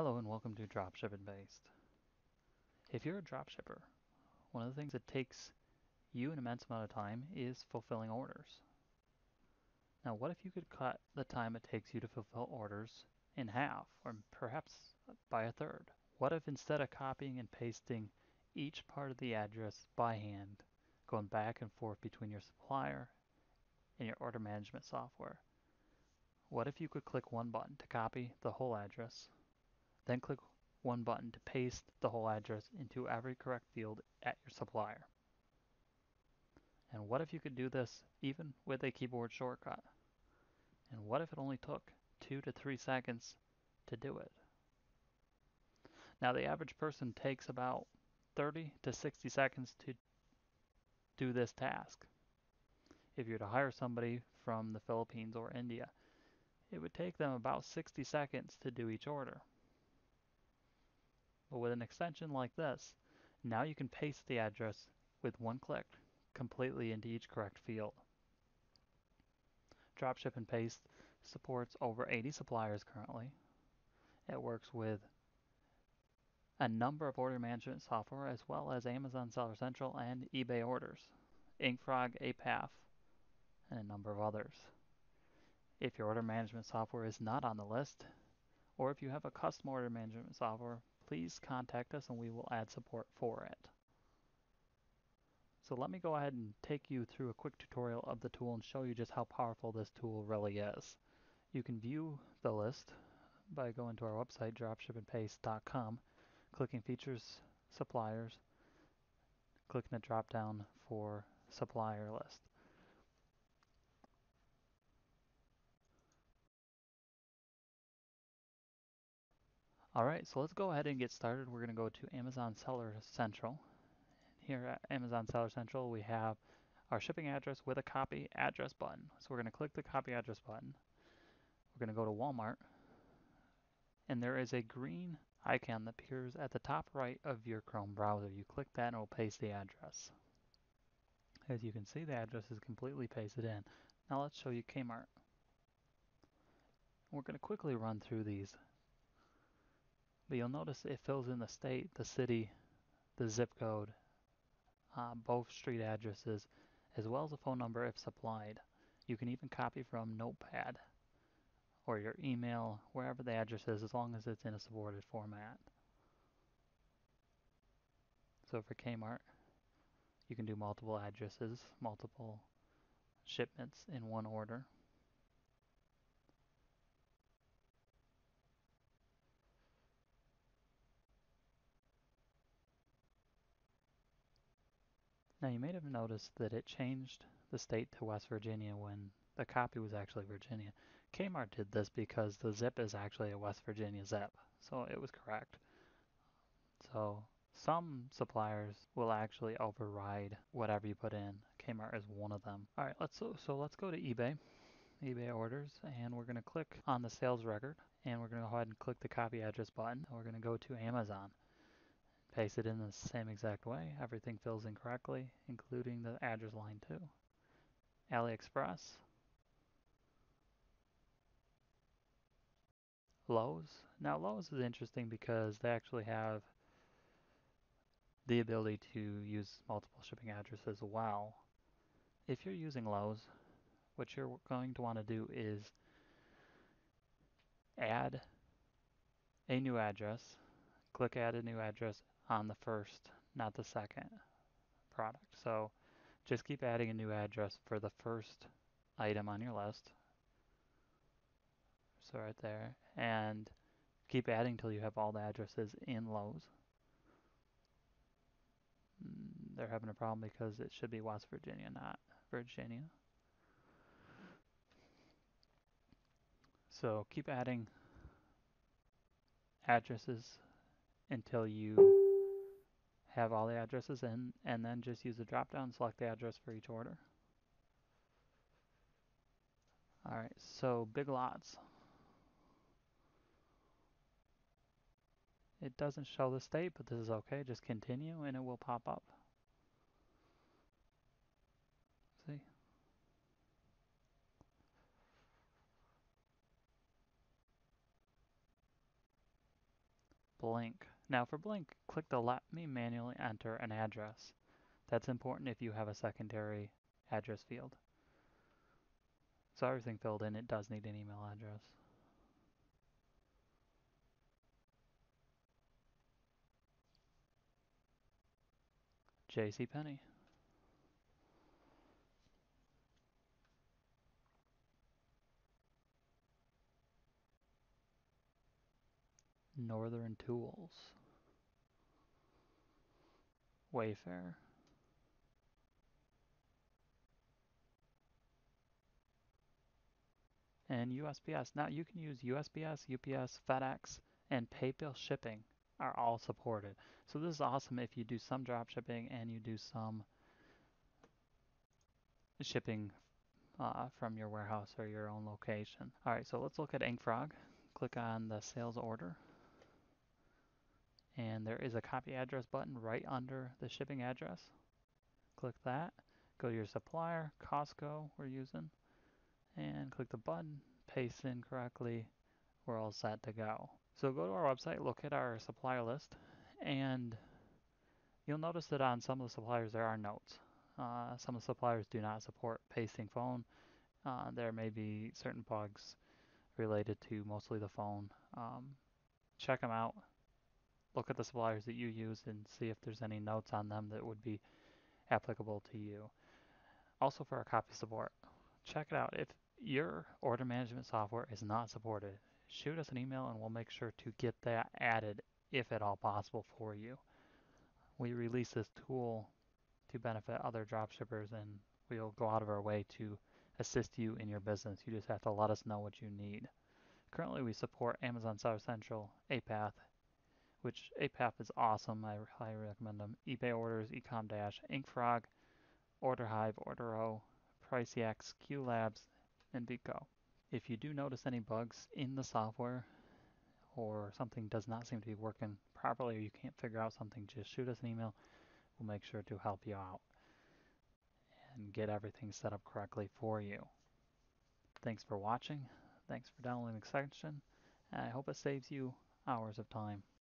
Hello and welcome to Dropship and Paste. If you're a dropshipper, one of the things that takes you an immense amount of time is fulfilling orders. Now, what if you could cut the time it takes you to fulfill orders in half, or perhaps by a third? What if instead of copying and pasting each part of the address by hand, going back and forth between your supplier and your order management software, what if you could click one button to copy the whole address, then click one button to paste the whole address into every correct field at your supplier? And what if you could do this even with a keyboard shortcut? And what if it only took two to three seconds to do it? Now, the average person takes about 30 to 60 seconds to do this task. If you were to hire somebody from the Philippines or India, it would take them about 60 seconds to do each order. But with an extension like this, now you can paste the address with one click completely into each correct field. Dropship and Paste supports over 80 suppliers currently. It works with a number of order management software as well as Amazon Seller Central and eBay Orders, InkFrog, Appath, and a number of others. If your order management software is not on the list, or if you have a custom order management software, please contact us and we will add support for it. So let me go ahead and take you through a quick tutorial of the tool and show you just how powerful this tool really is. You can view the list by going to our website, dropshipnpaste.com, clicking Features, Suppliers, clicking the drop down for Supplier List. Alright, so let's go ahead and get started. We're going to go to Amazon Seller Central here at Amazon Seller Central, we have our shipping address with a copy address button. So we're going to click the copy address button. We're going to go to Walmart, and there is a green icon that appears at the top right of your Chrome browser. You click that and it will paste the address. As you can see, the address is completely pasted in. Now let's show you Kmart. We're going to quickly run through these. But you'll notice it fills in the state, the city, the zip code, uh, both street addresses, as well as a phone number if supplied. You can even copy from Notepad or your email, wherever the address is, as long as it's in a supported format. So for Kmart, you can do multiple addresses, multiple shipments in one order. Now you may have noticed that it changed the state to West Virginia when the copy was actually Virginia. Kmart did this because the zip is actually a West Virginia zip, so it was correct. So some suppliers will actually override whatever you put in. Kmart is one of them. All right, let's so, so let's go to eBay, eBay orders, and we're going to click on the sales record, and we're going to go ahead and click the copy address button. And we're going to go to Amazon paste it in the same exact way. Everything fills in correctly, including the address line too. AliExpress, Lowe's. Now Lowe's is interesting because they actually have the ability to use multiple shipping addresses as well. If you're using Lowe's, what you're going to want to do is add a new address, click add a new address on the first, not the second product. So just keep adding a new address for the first item on your list. So right there. And keep adding until you have all the addresses in Lowe's. Mm, they're having a problem because it should be West Virginia, not Virginia. So keep adding addresses until you have all the addresses in, and then just use the drop down, select the address for each order. Alright, so big lots. It doesn't show the state, but this is okay. Just continue and it will pop up. See? Blink. Now for Blink, click the Let me manually enter an address. That's important if you have a secondary address field. So everything filled in, it does need an email address. JCPenney. Northern Tools. Wayfair. And USPS. Now you can use USPS, UPS, FedEx, and PayPal shipping are all supported. So this is awesome if you do some drop shipping and you do some shipping uh, from your warehouse or your own location. All right, so let's look at InkFrog. Click on the sales order. And there is a copy address button right under the shipping address. Click that. Go to your supplier, Costco we're using, and click the button, paste in correctly. We're all set to go. So go to our website, look at our supplier list, and you'll notice that on some of the suppliers there are notes. Uh, some of the suppliers do not support pasting phone. Uh, there may be certain bugs related to mostly the phone. Um, check them out. Look at the suppliers that you use and see if there's any notes on them that would be applicable to you. Also for our copy support, check it out. If your order management software is not supported, shoot us an email and we'll make sure to get that added if at all possible for you. We release this tool to benefit other dropshippers and we'll go out of our way to assist you in your business. You just have to let us know what you need. Currently we support Amazon Seller Central, Appath, which Appath is awesome. I highly recommend them. eBay Orders, Ecom Dash, InkFrog, OrderHive, OrderO, PriceX, QLabs, and BitGo. If you do notice any bugs in the software or something does not seem to be working properly or you can't figure out something, just shoot us an email. We'll make sure to help you out and get everything set up correctly for you. Thanks for watching. Thanks for downloading the section. I hope it saves you hours of time.